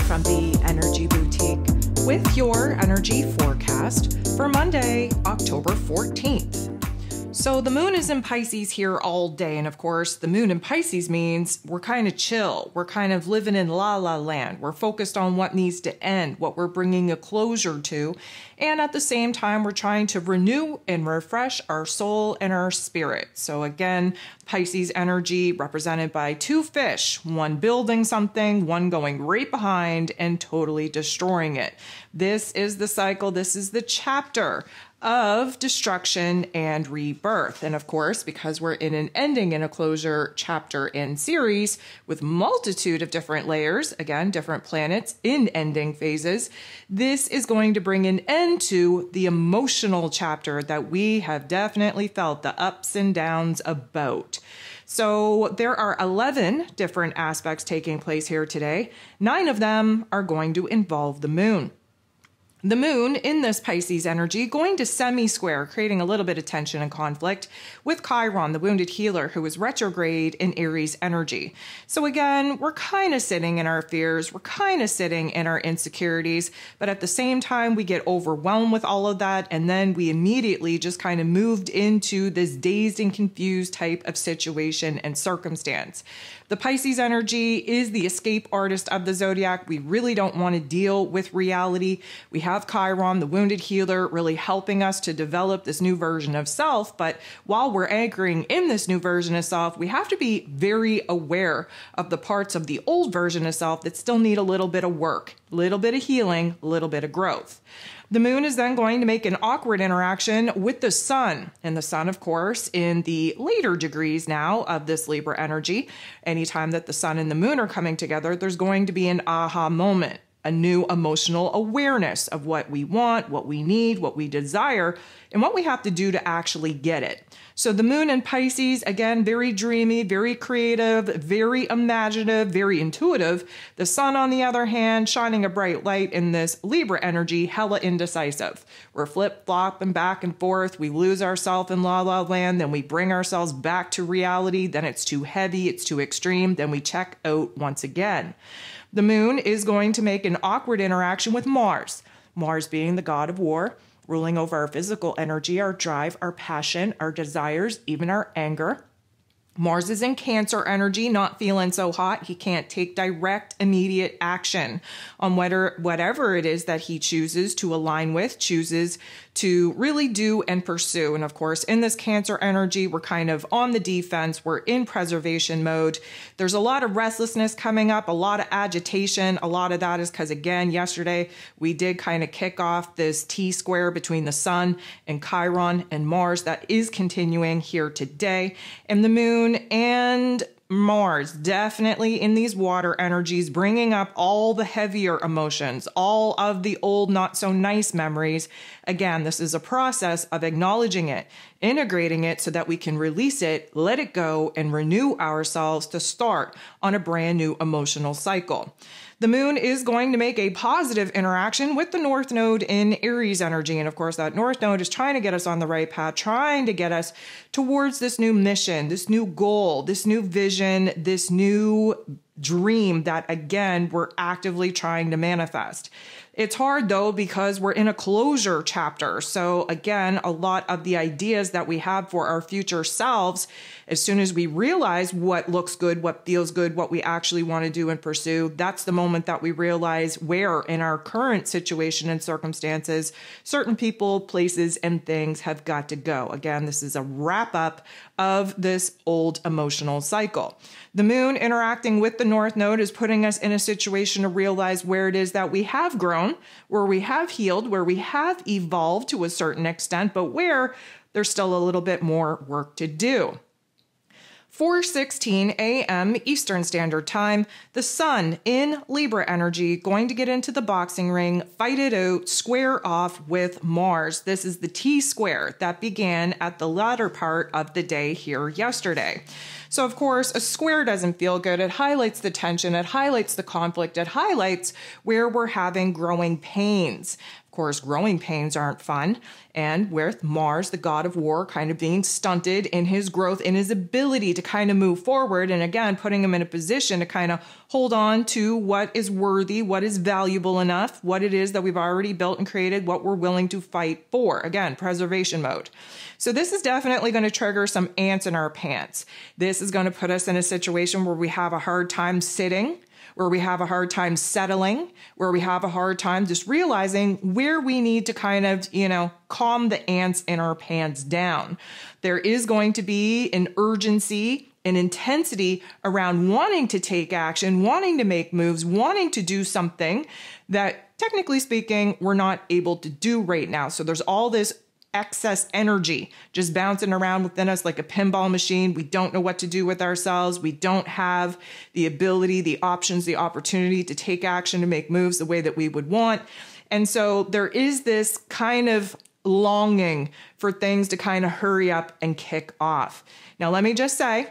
from the Energy Boutique with your energy forecast for Monday, October 14th. So the moon is in Pisces here all day. And of course, the moon in Pisces means we're kind of chill. We're kind of living in la la land. We're focused on what needs to end, what we're bringing a closure to. And at the same time, we're trying to renew and refresh our soul and our spirit. So again, Pisces energy represented by two fish, one building something, one going right behind and totally destroying it. This is the cycle. This is the chapter of destruction and rebirth. And of course, because we're in an ending and a closure chapter and series with multitude of different layers, again, different planets in ending phases, this is going to bring an end to the emotional chapter that we have definitely felt the ups and downs about. So there are 11 different aspects taking place here today. Nine of them are going to involve the moon. The moon in this Pisces energy going to semi square, creating a little bit of tension and conflict with Chiron, the wounded healer, who is retrograde in Aries energy. So, again, we're kind of sitting in our fears, we're kind of sitting in our insecurities, but at the same time, we get overwhelmed with all of that. And then we immediately just kind of moved into this dazed and confused type of situation and circumstance. The Pisces energy is the escape artist of the zodiac. We really don't want to deal with reality. We have Chiron, the wounded healer, really helping us to develop this new version of self. But while we're anchoring in this new version of self, we have to be very aware of the parts of the old version of self that still need a little bit of work, a little bit of healing, a little bit of growth. The moon is then going to make an awkward interaction with the sun. And the sun, of course, in the later degrees now of this Libra energy, anytime that the sun and the moon are coming together, there's going to be an aha moment a new emotional awareness of what we want, what we need, what we desire, and what we have to do to actually get it. So the moon in Pisces, again, very dreamy, very creative, very imaginative, very intuitive. The sun, on the other hand, shining a bright light in this Libra energy, hella indecisive. We're flip flopping back and forth. We lose ourselves in la la land, then we bring ourselves back to reality. Then it's too heavy, it's too extreme. Then we check out once again. The moon is going to make an awkward interaction with Mars. Mars being the god of war, ruling over our physical energy, our drive, our passion, our desires, even our anger. Mars is in Cancer energy, not feeling so hot. He can't take direct, immediate action on whether, whatever it is that he chooses to align with, chooses to really do and pursue. And of course, in this Cancer energy, we're kind of on the defense, we're in preservation mode. There's a lot of restlessness coming up, a lot of agitation. A lot of that is because, again, yesterday we did kind of kick off this T square between the Sun and Chiron and Mars that is continuing here today. And the moon and Mars definitely in these water energies, bringing up all the heavier emotions, all of the old, not so nice memories. Again, this is a process of acknowledging it, integrating it so that we can release it, let it go, and renew ourselves to start on a brand new emotional cycle. The moon is going to make a positive interaction with the North Node in Aries energy. And of course, that North Node is trying to get us on the right path, trying to get us towards this new mission, this new goal, this new vision, this new dream that, again, we're actively trying to manifest. It's hard though because we're in a closure chapter. So, again, a lot of the ideas that we have for our future selves, as soon as we realize what looks good, what feels good, what we actually want to do and pursue, that's the moment that we realize where in our current situation and circumstances, certain people, places, and things have got to go. Again, this is a wrap up of this old emotional cycle. The moon interacting with the North Node is putting us in a situation to realize where it is that we have grown, where we have healed, where we have evolved to a certain extent, but where there's still a little bit more work to do. 4:16 a.m. Eastern Standard Time, the sun in Libra energy going to get into the boxing ring, fight it out, square off with Mars. This is the T square that began at the latter part of the day here yesterday. So, of course, a square doesn't feel good. It highlights the tension, it highlights the conflict, it highlights where we're having growing pains course, growing pains aren't fun. And with Mars, the god of war, kind of being stunted in his growth, in his ability to kind of move forward, and again, putting him in a position to kind of hold on to what is worthy, what is valuable enough, what it is that we've already built and created, what we're willing to fight for. Again, preservation mode. So this is definitely going to trigger some ants in our pants. This is going to put us in a situation where we have a hard time sitting, where we have a hard time settling, where we have a hard time just realizing where we need to kind of, you know, calm the ants in our pants down. There is going to be an urgency an intensity around wanting to take action, wanting to make moves, wanting to do something that technically speaking, we're not able to do right now. So there's all this excess energy just bouncing around within us like a pinball machine. We don't know what to do with ourselves. We don't have the ability, the options, the opportunity to take action to make moves the way that we would want. And so there is this kind of longing for things to kind of hurry up and kick off. Now, let me just say,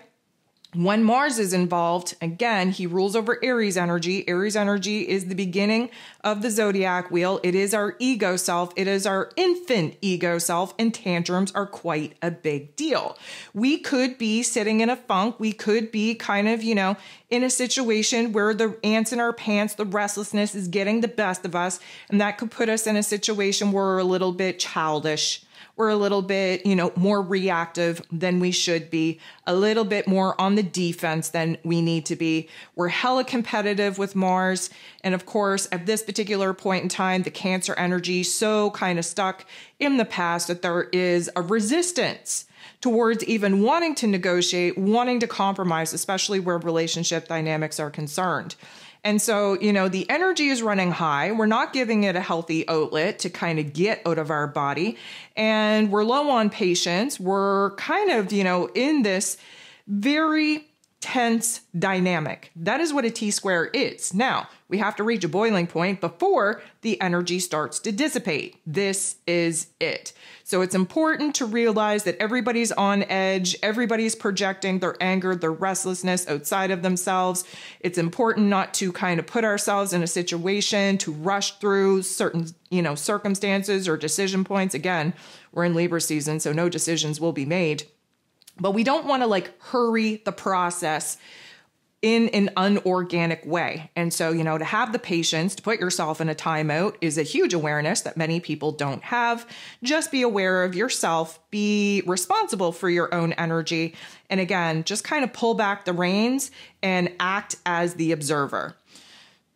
when Mars is involved, again, he rules over Aries energy. Aries energy is the beginning of the zodiac wheel. It is our ego self. It is our infant ego self, and tantrums are quite a big deal. We could be sitting in a funk. We could be kind of, you know, in a situation where the ants in our pants, the restlessness is getting the best of us, and that could put us in a situation where we're a little bit childish we're a little bit, you know, more reactive than we should be, a little bit more on the defense than we need to be. We're hella competitive with Mars. And of course, at this particular point in time, the Cancer energy so kind of stuck in the past that there is a resistance towards even wanting to negotiate, wanting to compromise, especially where relationship dynamics are concerned. And so, you know, the energy is running high. We're not giving it a healthy outlet to kind of get out of our body. And we're low on patience. We're kind of, you know, in this very tense dynamic. That is what a T square is. Now, we have to reach a boiling point before the energy starts to dissipate. This is it. So it's important to realize that everybody's on edge, everybody's projecting their anger, their restlessness outside of themselves. It's important not to kind of put ourselves in a situation to rush through certain, you know, circumstances or decision points. Again, we're in Libra season, so no decisions will be made but we don't want to like hurry the process in an unorganic way. And so, you know, to have the patience to put yourself in a timeout is a huge awareness that many people don't have. Just be aware of yourself, be responsible for your own energy. And again, just kind of pull back the reins and act as the observer.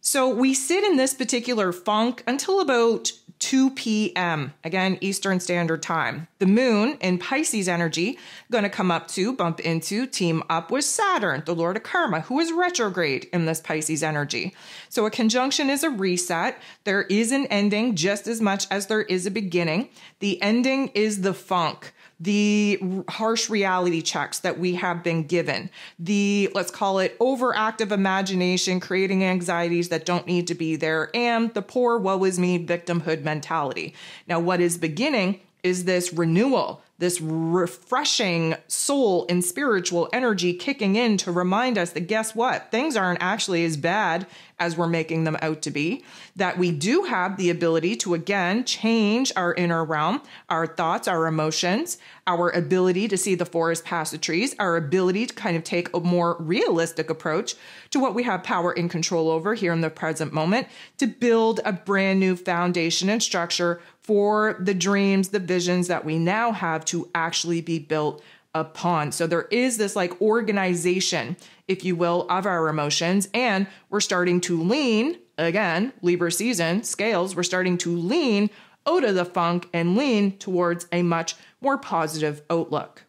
So we sit in this particular funk until about 2 p.m. again Eastern Standard Time. The moon in Pisces energy going to come up to bump into team up with Saturn, the lord of karma, who is retrograde in this Pisces energy. So a conjunction is a reset. There is an ending just as much as there is a beginning. The ending is the funk the harsh reality checks that we have been given, the let's call it overactive imagination, creating anxieties that don't need to be there, and the poor woe is me victimhood mentality. Now, what is beginning is this renewal, this refreshing soul and spiritual energy kicking in to remind us that guess what? Things aren't actually as bad as we're making them out to be. That we do have the ability to again change our inner realm, our thoughts, our emotions, our ability to see the forest past the trees, our ability to kind of take a more realistic approach to what we have power and control over here in the present moment to build a brand new foundation and structure for the dreams, the visions that we now have to actually be built upon. So there is this like organization, if you will, of our emotions. And we're starting to lean, again, Libra season, scales, we're starting to lean out of the funk and lean towards a much more positive outlook.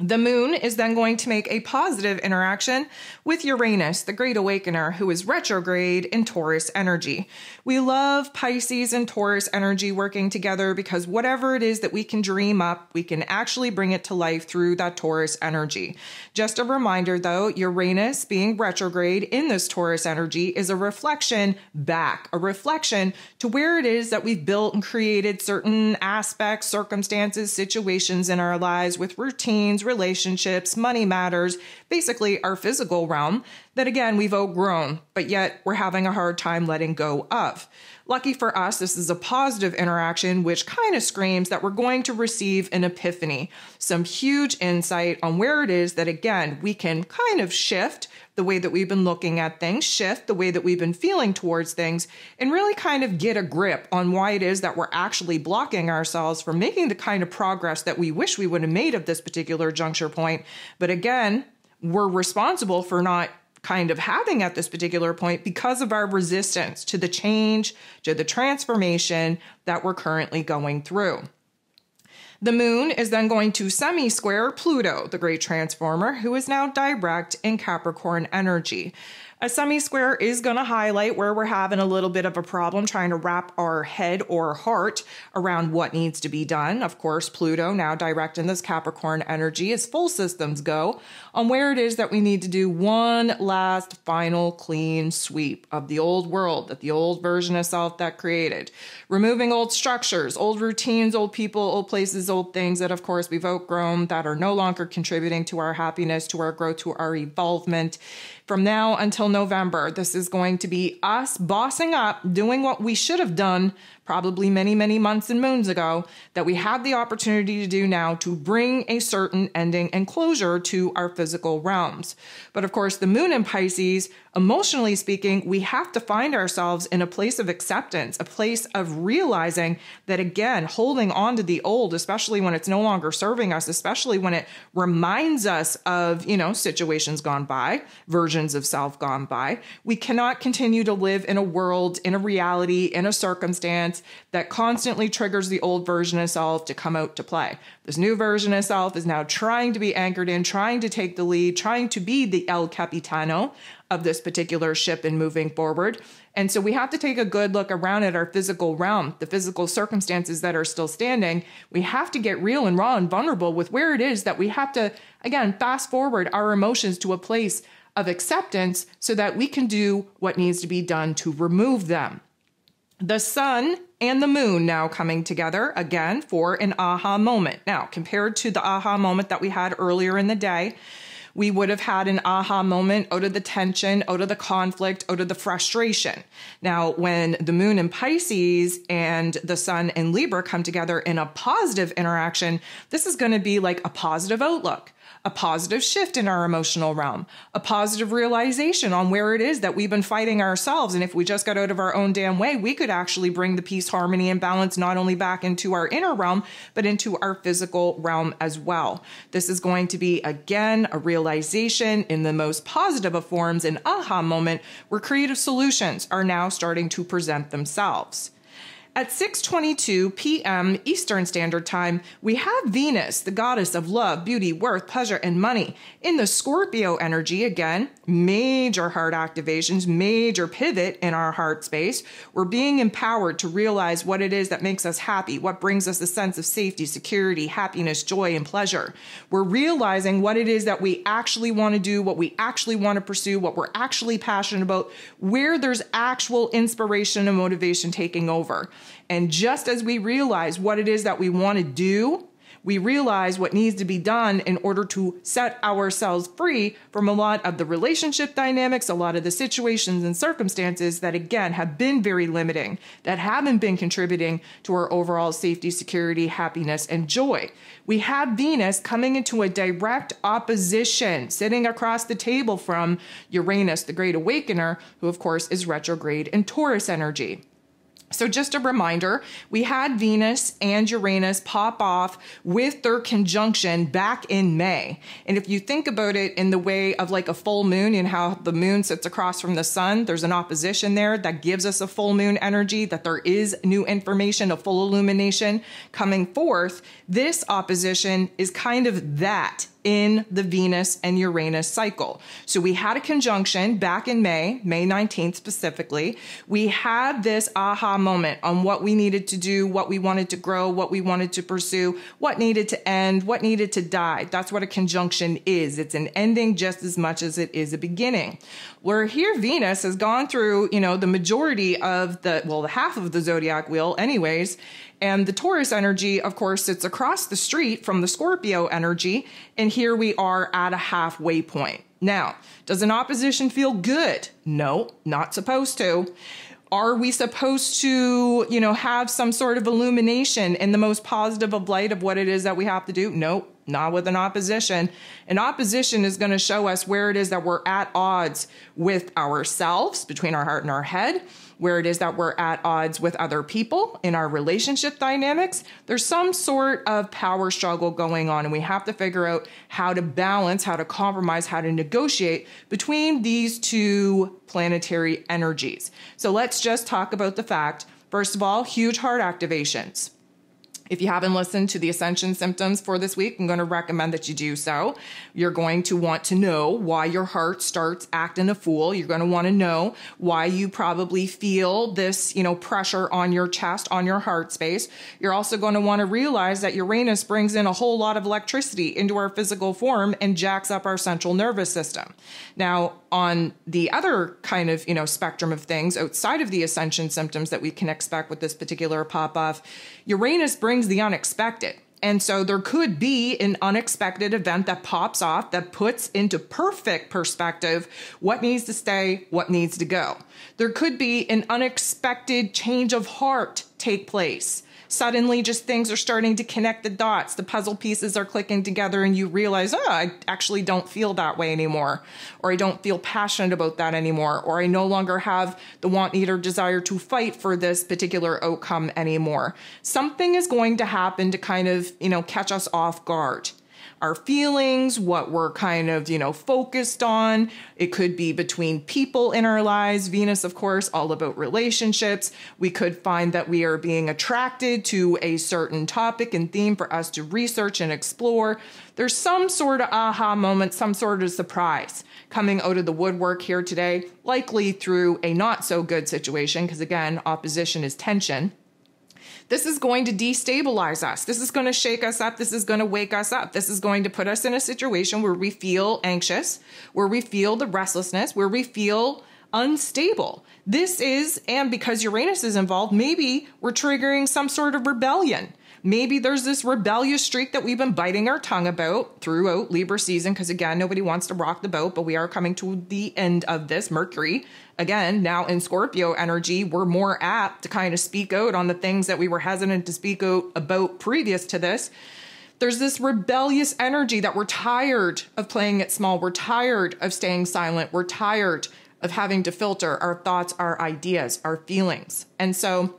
The moon is then going to make a positive interaction with Uranus, the great awakener, who is retrograde in Taurus energy. We love Pisces and Taurus energy working together because whatever it is that we can dream up, we can actually bring it to life through that Taurus energy. Just a reminder though, Uranus being retrograde in this Taurus energy is a reflection back, a reflection to where it is that we've built and created certain aspects, circumstances, situations in our lives with routines relationships, money matters, basically our physical realm that again we've outgrown, but yet we're having a hard time letting go of. Lucky for us, this is a positive interaction, which kind of screams that we're going to receive an epiphany, some huge insight on where it is that, again, we can kind of shift the way that we've been looking at things, shift the way that we've been feeling towards things, and really kind of get a grip on why it is that we're actually blocking ourselves from making the kind of progress that we wish we would have made at this particular juncture point. But again, we're responsible for not kind of having at this particular point because of our resistance to the change, to the transformation that we're currently going through. The moon is then going to semi square Pluto, the great transformer, who is now direct in Capricorn energy. A semi square is going to highlight where we're having a little bit of a problem trying to wrap our head or heart around what needs to be done. Of course, Pluto, now direct in this Capricorn energy, as full systems go, on where it is that we need to do one last final clean sweep of the old world that the old version of self that created. Removing old structures, old routines, old people, old places, old things that, of course, we've outgrown that are no longer contributing to our happiness, to our growth, to our evolvement. From now until November, this is going to be us bossing up, doing what we should have done probably many, many months and moons ago, that we have the opportunity to do now to bring a certain ending and closure to our physical realms. But of course, the moon in Pisces, emotionally speaking, we have to find ourselves in a place of acceptance, a place of realizing that, again, holding on to the old, especially when it's no longer serving us, especially when it reminds us of, you know, situations gone by, versions of self gone by, we cannot continue to live in a world, in a reality, in a circumstance that constantly triggers the old version of self to come out to play. This new version of self is now trying to be anchored in, trying to take the lead, trying to be the El Capitano of this particular ship and moving forward. And so we have to take a good look around at our physical realm, the physical circumstances that are still standing. We have to get real and raw and vulnerable with where it is that we have to, again, fast forward our emotions to a place of acceptance so that we can do what needs to be done to remove them the sun and the moon now coming together again for an aha moment. Now, compared to the aha moment that we had earlier in the day, we would have had an aha moment out of the tension, out of the conflict, out of the frustration. Now, when the moon in Pisces and the sun in Libra come together in a positive interaction, this is going to be like a positive outlook a positive shift in our emotional realm, a positive realization on where it is that we've been fighting ourselves. And if we just got out of our own damn way, we could actually bring the peace, harmony, and balance not only back into our inner realm, but into our physical realm as well. This is going to be, again, a realization in the most positive of forms, an aha moment where creative solutions are now starting to present themselves. At 6:22 p.m. Eastern Standard Time, we have Venus, the goddess of love, beauty, worth, pleasure, and money, in the Scorpio energy again. Major heart activations, major pivot in our heart space. We're being empowered to realize what it is that makes us happy, what brings us a sense of safety, security, happiness, joy, and pleasure. We're realizing what it is that we actually want to do, what we actually want to pursue, what we're actually passionate about, where there's actual inspiration and motivation taking over. And just as we realize what it is that we want to do, we realize what needs to be done in order to set ourselves free from a lot of the relationship dynamics, a lot of the situations and circumstances that, again, have been very limiting, that haven't been contributing to our overall safety, security, happiness, and joy. We have Venus coming into a direct opposition, sitting across the table from Uranus, the Great Awakener, who, of course, is retrograde in Taurus energy. So, just a reminder, we had Venus and Uranus pop off with their conjunction back in May. And if you think about it in the way of like a full moon and how the moon sits across from the sun, there's an opposition there that gives us a full moon energy, that there is new information, a full illumination coming forth. This opposition is kind of that in the Venus and Uranus cycle. So we had a conjunction back in May, May 19th specifically. We had this aha moment on what we needed to do, what we wanted to grow, what we wanted to pursue, what needed to end, what needed to die. That's what a conjunction is. It's an ending just as much as it is a beginning. Where here Venus has gone through, you know, the majority of the, well, the half of the zodiac wheel anyways, and the Taurus energy, of course, sits across the street from the Scorpio energy. And here we are at a halfway point. Now, does an opposition feel good? No, not supposed to. Are we supposed to, you know, have some sort of illumination in the most positive of light of what it is that we have to do? Nope not with an opposition. An opposition is going to show us where it is that we're at odds with ourselves, between our heart and our head, where it is that we're at odds with other people in our relationship dynamics. There's some sort of power struggle going on, and we have to figure out how to balance, how to compromise, how to negotiate between these two planetary energies. So let's just talk about the fact, first of all, huge heart activations. If you haven't listened to the ascension symptoms for this week, I'm going to recommend that you do so. You're going to want to know why your heart starts acting a fool. You're going to want to know why you probably feel this, you know, pressure on your chest, on your heart space. You're also going to want to realize that Uranus brings in a whole lot of electricity into our physical form and jacks up our central nervous system. Now, on the other kind of, you know, spectrum of things outside of the ascension symptoms that we can expect with this particular pop off, Uranus brings brings the unexpected. And so there could be an unexpected event that pops off that puts into perfect perspective what needs to stay, what needs to go. There could be an unexpected change of heart take place suddenly just things are starting to connect the dots. The puzzle pieces are clicking together, and you realize, oh, I actually don't feel that way anymore, or I don't feel passionate about that anymore, or I no longer have the want, need, or desire to fight for this particular outcome anymore. Something is going to happen to kind of, you know, catch us off guard our feelings, what we're kind of, you know, focused on. It could be between people in our lives. Venus, of course, all about relationships. We could find that we are being attracted to a certain topic and theme for us to research and explore. There's some sort of aha moment, some sort of surprise coming out of the woodwork here today, likely through a not so good situation, because again, opposition is tension. This is going to destabilize us. This is going to shake us up. This is going to wake us up. This is going to put us in a situation where we feel anxious, where we feel the restlessness, where we feel unstable. This is, and because Uranus is involved, maybe we're triggering some sort of rebellion. Maybe there's this rebellious streak that we've been biting our tongue about throughout Libra season, because again, nobody wants to rock the boat, but we are coming to the end of this. Mercury, again, now in Scorpio energy, we're more apt to kind of speak out on the things that we were hesitant to speak out about previous to this there's this rebellious energy that we're tired of playing it small. We're tired of staying silent. We're tired of having to filter our thoughts, our ideas, our feelings. And so,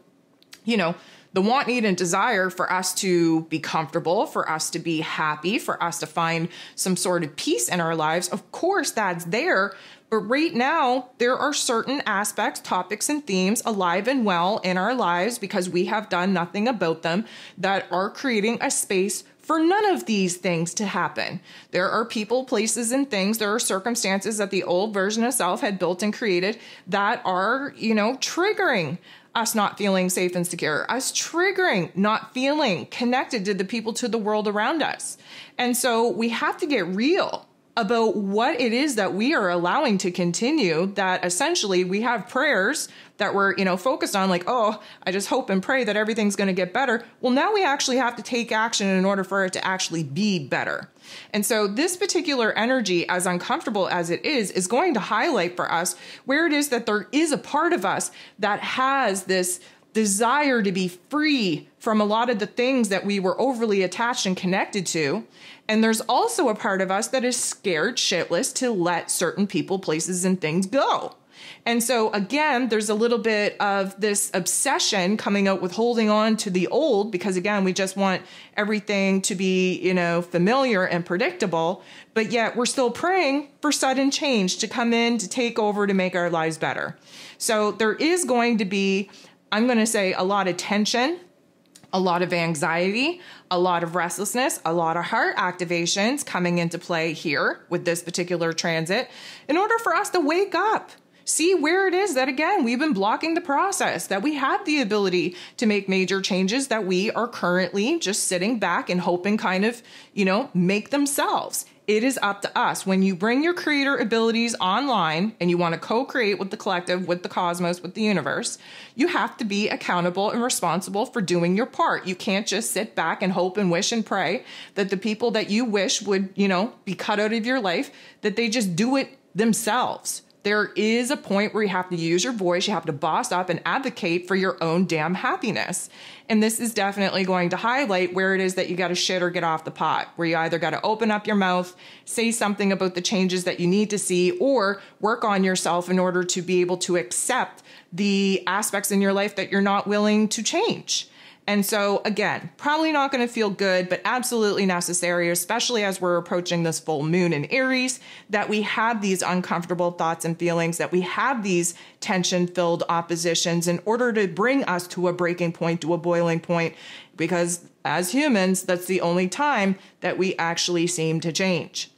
you know, the want, need, and desire for us to be comfortable, for us to be happy, for us to find some sort of peace in our lives, of course, that's there. But right now, there are certain aspects, topics, and themes alive and well in our lives because we have done nothing about them that are creating a space for none of these things to happen. There are people, places, and things, there are circumstances that the old version of self had built and created that are, you know, triggering us not feeling safe and secure, us triggering not feeling connected to the people, to the world around us. And so we have to get real about what it is that we are allowing to continue that essentially we have prayers that we're, you know, focused on like, oh, I just hope and pray that everything's going to get better. Well, now we actually have to take action in order for it to actually be better. And so this particular energy, as uncomfortable as it is, is going to highlight for us where it is that there is a part of us that has this desire to be free from a lot of the things that we were overly attached and connected to. And there's also a part of us that is scared shitless to let certain people, places, and things go. And so again, there's a little bit of this obsession coming out with holding on to the old because again, we just want everything to be, you know, familiar and predictable, but yet we're still praying for sudden change to come in to take over to make our lives better. So there is going to be I'm going to say a lot of tension a lot of anxiety, a lot of restlessness, a lot of heart activations coming into play here with this particular transit in order for us to wake up see where it is that again we've been blocking the process that we have the ability to make major changes that we are currently just sitting back and hoping kind of you know make themselves it is up to us. When you bring your creator abilities online and you want to co-create with the collective with the cosmos with the universe you have to be accountable and responsible for doing your part. You can't just sit back and hope and wish and pray that the people that you wish would you know be cut out of your life that they just do it themselves there is a point where you have to use your voice, you have to boss up and advocate for your own damn happiness. And this is definitely going to highlight where it is that you got to shit or get off the pot, where you either got to open up your mouth, say something about the changes that you need to see, or work on yourself in order to be able to accept the aspects in your life that you're not willing to change. And so, again, probably not going to feel good, but absolutely necessary, especially as we're approaching this full moon in Aries, that we have these uncomfortable thoughts and feelings, that we have these tension filled oppositions in order to bring us to a breaking point, to a boiling point, because as humans, that's the only time that we actually seem to change.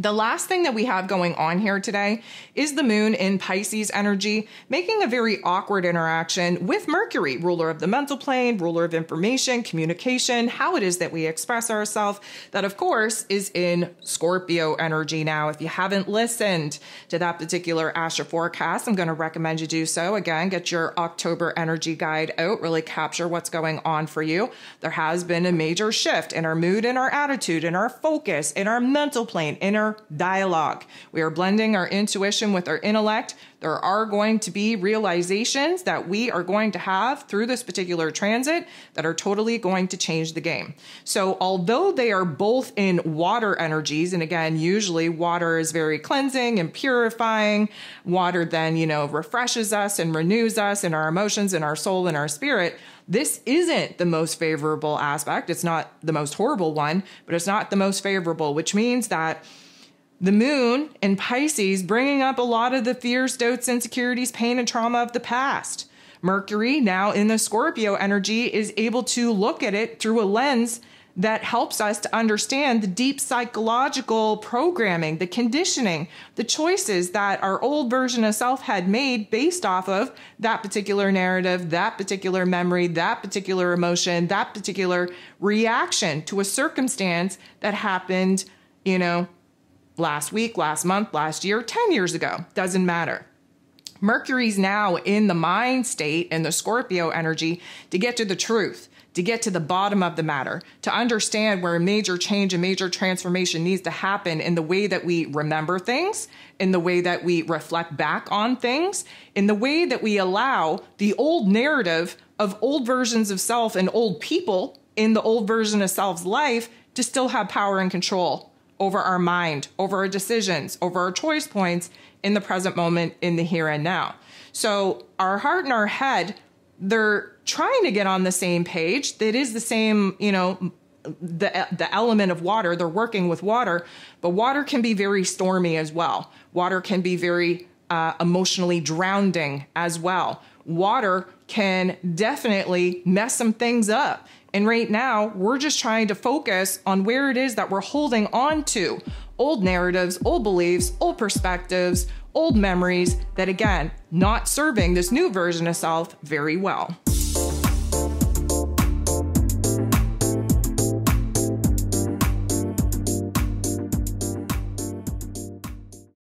The last thing that we have going on here today is the moon in Pisces energy, making a very awkward interaction with Mercury, ruler of the mental plane, ruler of information, communication, how it is that we express ourselves. That, of course, is in Scorpio energy now. If you haven't listened to that particular astro forecast, I'm going to recommend you do so. Again, get your October energy guide out, really capture what's going on for you. There has been a major shift in our mood, in our attitude, in our focus, in our mental plane, in our dialogue. We are blending our intuition with our intellect. There are going to be realizations that we are going to have through this particular transit that are totally going to change the game. So, although they are both in water energies, and again, usually water is very cleansing and purifying, water then, you know, refreshes us and renews us and our emotions and our soul and our spirit this isn't the most favorable aspect. It's not the most horrible one, but it's not the most favorable, which means that the moon in Pisces bringing up a lot of the fears, doubts, insecurities, pain, and trauma of the past. Mercury, now in the Scorpio energy, is able to look at it through a lens that helps us to understand the deep psychological programming, the conditioning, the choices that our old version of self had made based off of that particular narrative, that particular memory, that particular emotion, that particular reaction to a circumstance that happened, you know, last week, last month, last year, 10 years ago, doesn't matter. Mercury's now in the mind state and the Scorpio energy to get to the truth, to get to the bottom of the matter, to understand where a major change, a major transformation needs to happen in the way that we remember things, in the way that we reflect back on things, in the way that we allow the old narrative of old versions of self and old people in the old version of self's life to still have power and control over our mind, over our decisions, over our choice points in the present moment, in the here and now. So our heart and our head, they're trying to get on the same page. It is the same, you know, the the element of water. They're working with water, but water can be very stormy as well. Water can be very uh, emotionally drowning as well. Water can definitely mess some things up. And right now, we're just trying to focus on where it is that we're holding on to old narratives, old beliefs, old perspectives, old memories that, again, not serving this new version of self very well.